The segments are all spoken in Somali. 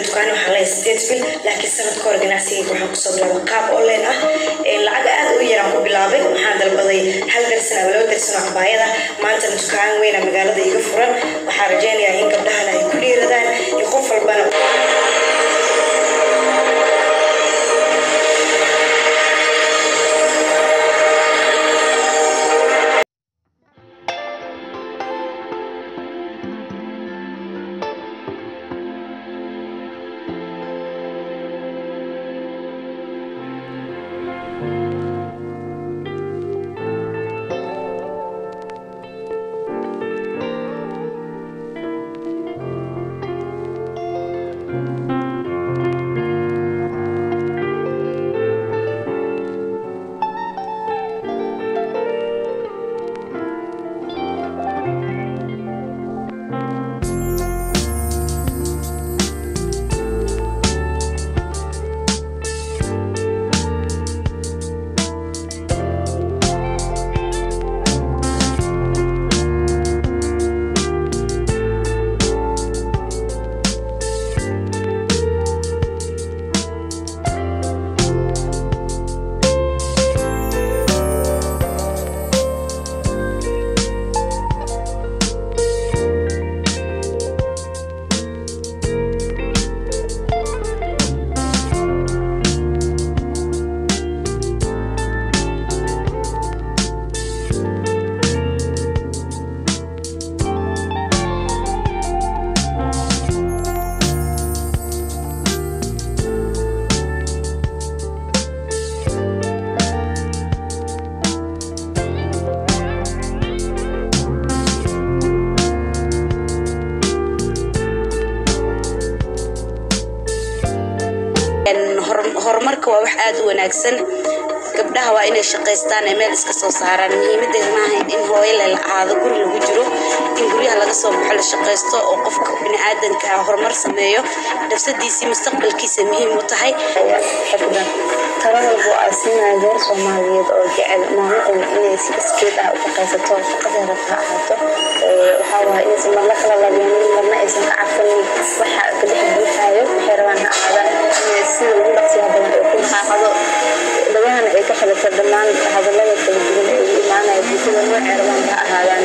hadda dukaani waxaa leeyahay sideed bil laakiin sanadka hore ganacsigayga waxaan ku soo bilaabay qaab online ah. Lacag aad u yaraan ku bilaabay waxaan dalbaday hal darsan ama laba darsan oo cabaayada maantana dukaan weyna magaalada iga furan waxaan rajeynayaa in gabdhahana ay ku dhiiradaan iyo qof walbana horumarka waa wax aada u wanaagsan. Gabdhaha waa inay shaqaystaan ee meel iska soo saaraan. Muhiimadeeda maaha in hooyale la ahaado guri lagu jiro in guryaha laga soo baxo la shaqaysto oo qofka biniaadanka horumar sameeyo. Nafsadiisii mustaqbalkiisa muhiim u tahay talo walbo siinaya gabar soomaaliyeed oo jecel maalin inay si iskeed ah u shaqaysato shaqadii rabta ha ahaato waxaa waaya inaysan marla kala labeenin marna aysan ka cabsanin waxa ka dhex buuxaayo waxay rabaan ha inay sida ugu dhaqsiyaha badan ay ku dhaqaaqado dhagahana ay ka xelato dhammaan hadallada kala duwan ee ugu imaanaya bulshada noocay rabaan ha ahaadaan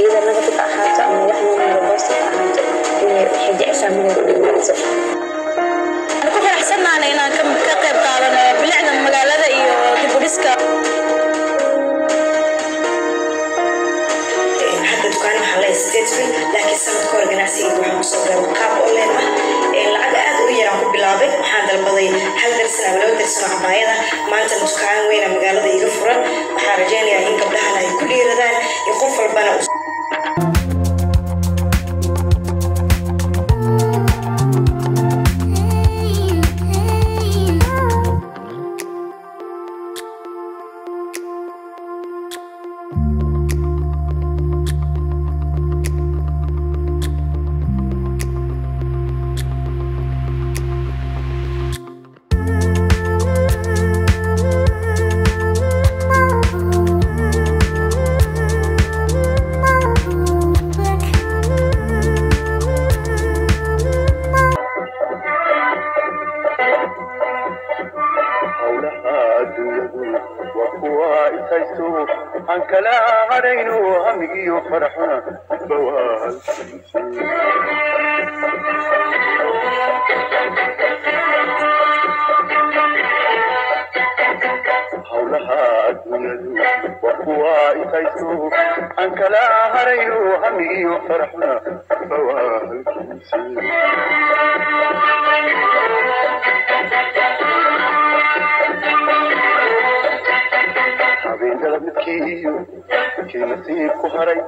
iyada negative ha ahaato ama wax nooca positive ha ahaato inay waxay jeceshaa dhigmayso ku faraxsanaana inaan ka bilaabay qaab online ah lacag aad u yaraan ku bilaabay waxaan dalbaday hal darsan ama laba darsan oo cabaayada maantana dukaan weyna magaalada iga furan. Waxaan rajeynayaa in gabdhahana ay ku dhiiradaan iyo qof walbana aan kala hadhayno hamigiyo faraxuna bawaal howlaha adduunyadu waa kuwa isayso aan kala hadhayno hamigiyo faraxuna bawaalkiisi habeenada midkiiyo kii nasiib ku haray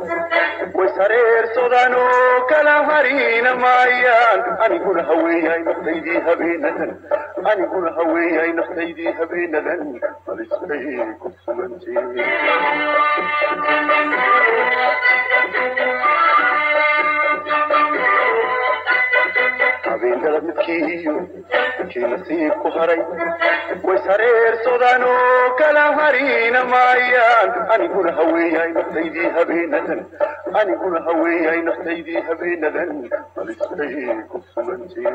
way sareersadaan oo kala harina maayaan aniguna haweeyahay naftaydii habeenadan aniguna haweeyahay naftaydii habeenadan alisbay ku sugantiin habeenada midkii iyo kii nasiib ku haray way sareersadaan oo kala harina maayaan aniguna haweeyahay naftaydii habeenadan aniguna haweeyahay naftaydii habeenadan alisbay ku sugantee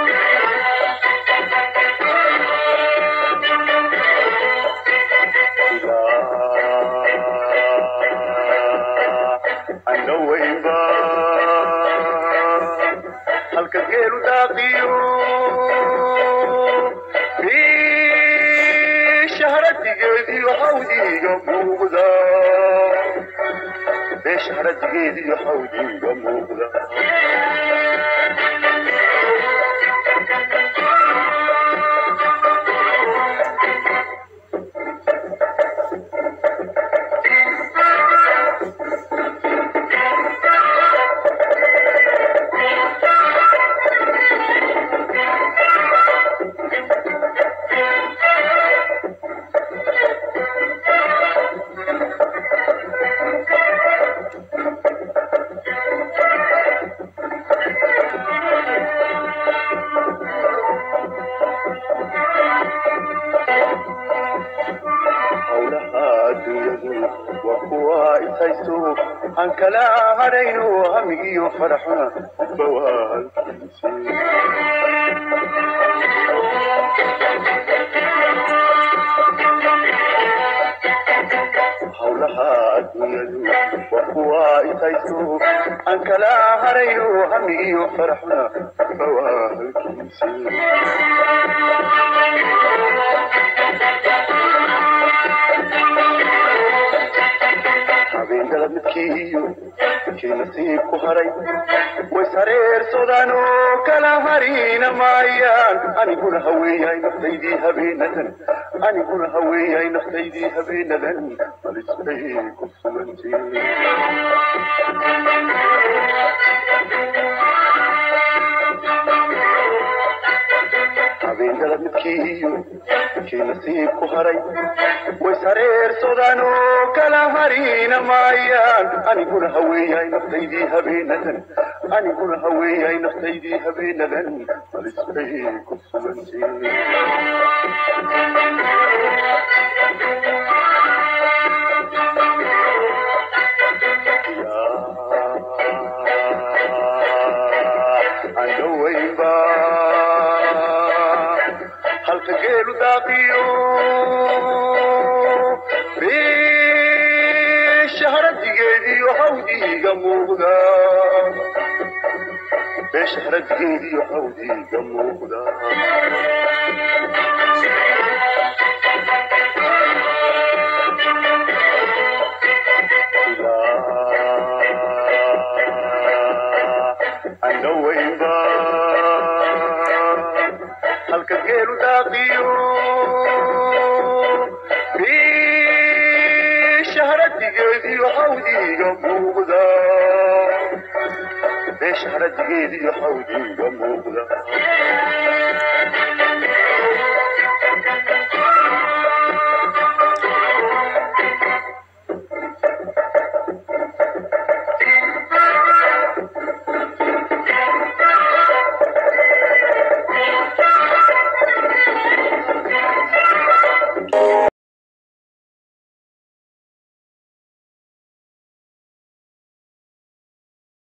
daaqiyo beesha haradigeediyo hawdiiga muuqda beesha haradigeediyo hawdiiga muuqda kuwa ishaysto aan kala hadhayno faraxuna bawaalkiisi habeenada midkii iyo kii nasiib ku haray way sareersadaan oo kala harina maayaan aniguna haweeyahay naftaydii habeenadan aniguna haweeyahay naftaydii habeenadan alisbay ku sugantee habeenada midkii iyo kii nasiib ku haray. Way sareersadaan oo kala harina maayaan aniguna haweeyahay naftaydii habeenadan. Aniguna haweeyahay naftaydii habeenadan. Alisbay ku sugantee geelu daaqiyo beesha haradigeediyo hawdiiga muuqda beesha haradigeediyo hawdiiga muuqda jigeediyo xawdiga muuqda beeshana jigeediyo xawdiga muuqda